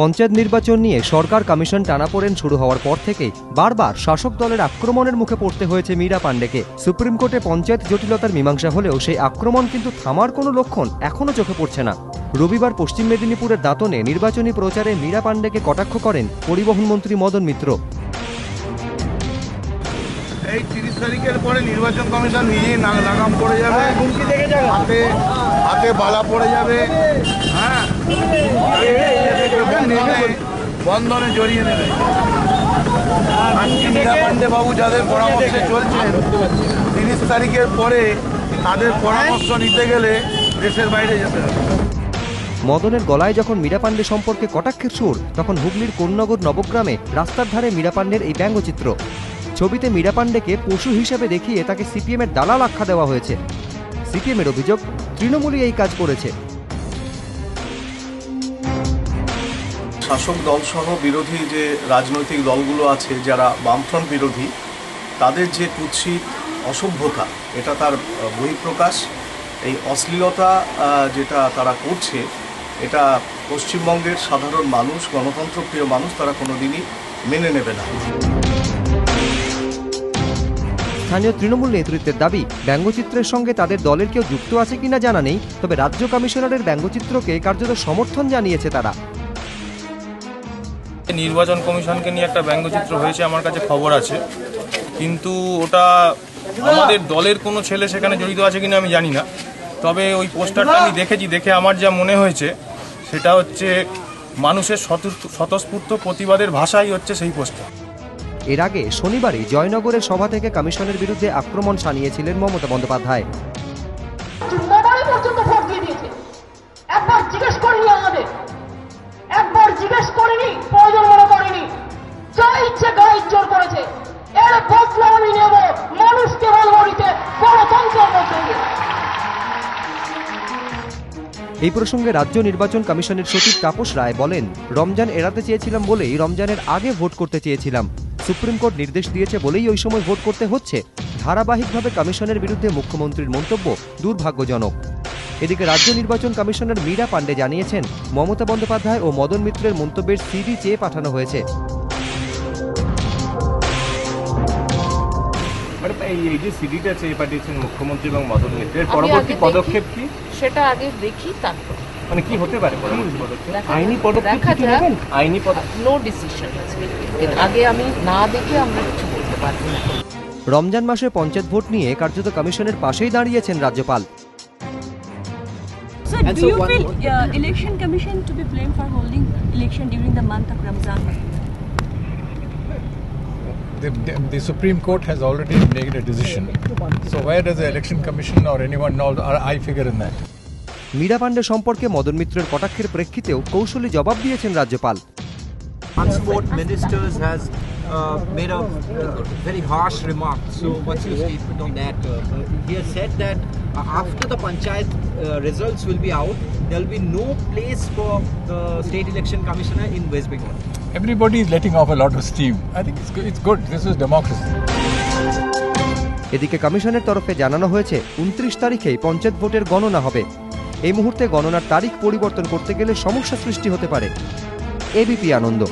পঞ্চায়েত নির্বাচন নিয়ে সরকার কমিশন টানাপোড়েন শুরু হওয়ার পর থেকেই বারবার শাসক দলের আক্রমণের মুখে পড়তে হয়েছে মীরা পাণ্ডেকে। সুপ্রিম কোর্টে পঞ্চায়েত জটিলতার মীমাংসা হলেও সেই আক্রমণ কিন্তু থামার কোনো লক্ষণ এখনও চোখে পড়ছে না। রবিবার পশ্চিম মেদিনীপুরের দাঁতনে নির্বাচনী প্রচারে মীরা পাণ্ডেকে কটাক্ষ করেন পরিবহন মন্ত্রী মদন মিত্র। এই তিরিশ তারিখের পরে নির্বাচন কমিশন নিজেই পড়ে যাবে। হাতে হাতে বালা পড়ে যাবে। বন্ধনে জড়িয়ে নেবে। বাবু যাদের পরামর্শে চলছেন, তিরিশ তারিখের পরে তাদের পরামর্শ নিতে গেলে দেশের বাইরে যেতে হবে। মদনের গলায় যখন মীরা পাণ্ডে সম্পর্কে কটাক্ষের সুর, তখন হুগলির কোন্নগর নবগ্রামে রাস্তার ধারে মীরা পাণ্ডের এই ব্যঙ্গচিত্র। ছবিতে মীরা পাণ্ডেকে পশু হিসেবে দেখিয়ে তাকে সিপিএমের দালাল আখ্যা দেওয়া হয়েছে। সিপিএমের অভিযোগ, তৃণমূলই এই কাজ করেছে। শাসক দলসহ বিরোধী যে রাজনৈতিক দলগুলো আছে, যারা বামফ্রন্ট বিরোধী, তাদের যে কুৎসিত অসভ্যতা, এটা তার বহিঃপ্রকাশ। এই অশ্লীলতা যেটা তারা করছে, এটা পশ্চিমবঙ্গের সাধারণ মানুষ গণতন্ত্রপ্রিয় মানুষ, তারা কোনোদিনই মেনে নেবে না। স্থানীয় তৃণমূল নেতৃত্বের দাবি, ব্যঙ্গচিত্রের সঙ্গে তাদের দলের কেউ যুক্ত আছে কিনা জানা নেই, তবে রাজ্য কমিশনারের ব্যঙ্গচিত্রকে কার্যত সমর্থন জানিয়েছে তারা। নির্বাচন কমিশনকে নিয়ে একটা ব্যঙ্গচিত্র হয়েছে, আমার কাছে খবর আছে। কিন্তু ওটা আমাদের দলের কোনো ছেলে সেখানে জড়িত আছে কিনা আমি জানি না। তবে ওই পোস্টারটা আমি দেখেছি, দেখে আমার যা মনে হয়েছে, সেটা হচ্ছে মানুষের স্বতঃস্ফূর্ত প্রতিবাদের ভাষাই হচ্ছে সেই পোস্টার। এর আগে শনিবারই জয়নগরের সভা থেকে কমিশনের বিরুদ্ধে আক্রমণ সানিয়েছিলেন মমতা বন্দ্যোপাধ্যায়। এই প্রসঙ্গে রাজ্য নির্বাচন কমিশনের সচিব তাপস রায় বলেন, রমজান এড়াতে চেয়েছিলাম বলেই রমজানের আগে ভোট করতে চেয়েছিলাম। সুপ্রিম কোর্ট নির্দেশ দিয়েছে বলেই ওই সময় ভোট করতে হচ্ছে। ধারাবাহিকভাবে কমিশনের বিরুদ্ধে মুখ্যমন্ত্রীর মন্তব্য দুর্ভাগ্যজনক। এদিকে রাজ্য নির্বাচন কমিশনার মীরা পাণ্ডে জানিয়েছেন, মমতা বন্দ্যোপাধ্যায় ও মদন মিত্রের মন্তব্যের সিডি চেয়ে পাঠানো হয়েছে। ম্যাডাম এই যে সিডিটা চেয়ে পাঠিয়েছেন মুখ্যমন্ত্রী এবং মদন মিত্রের পরবর্তী পদক্ষেপ কি? সেটা আগে দেখি তারপর। মানে কি হতে পারে পরবর্তী পদক্ষেপ? আইনি পদক্ষেপ নেবেন? আইনি পদক্ষেপ নো ডিসিশন আগে আমি না দেখে আমরা কিছু বলতে পারব না। রমজান মাসে পঞ্চায়েত ভোট নিয়ে কার্যত কমিশনের পাশেই দাঁড়িয়েছেন রাজ্যপাল। So, do you feel uh, election commission to be blamed for holding election during the month of Ramzan? The, the, the Supreme Court has already made a decision. So where does the Election Commission or anyone know? Or I figure in that. Meera Pandey সম্পর্কে মদন মিত্রের কটাক্ষের প্রেক্ষিতেও কৌশলী জবাব দিয়েছেন রাজ্যপাল Transport Ministers has uh, made a uh, very harsh remark. So, what's your statement on that? Uh, he has said that uh, after the panchayat uh, results will be out, there will be no place for the state election commissioner in West Bengal. Everybody is letting off a lot of steam. I think it's. It's good. This is democracy. এদিকে কমিশনের তরফে জানানো হয়েছে, উনত্রিশ তারিখেই পঞ্চায়েত ভোটের গণনা হবে এই মুহূর্তে গণনার তারিখ পরিবর্তন করতে গেলে সমস্যা সৃষ্টি হতে পারে এবিপি আনন্দ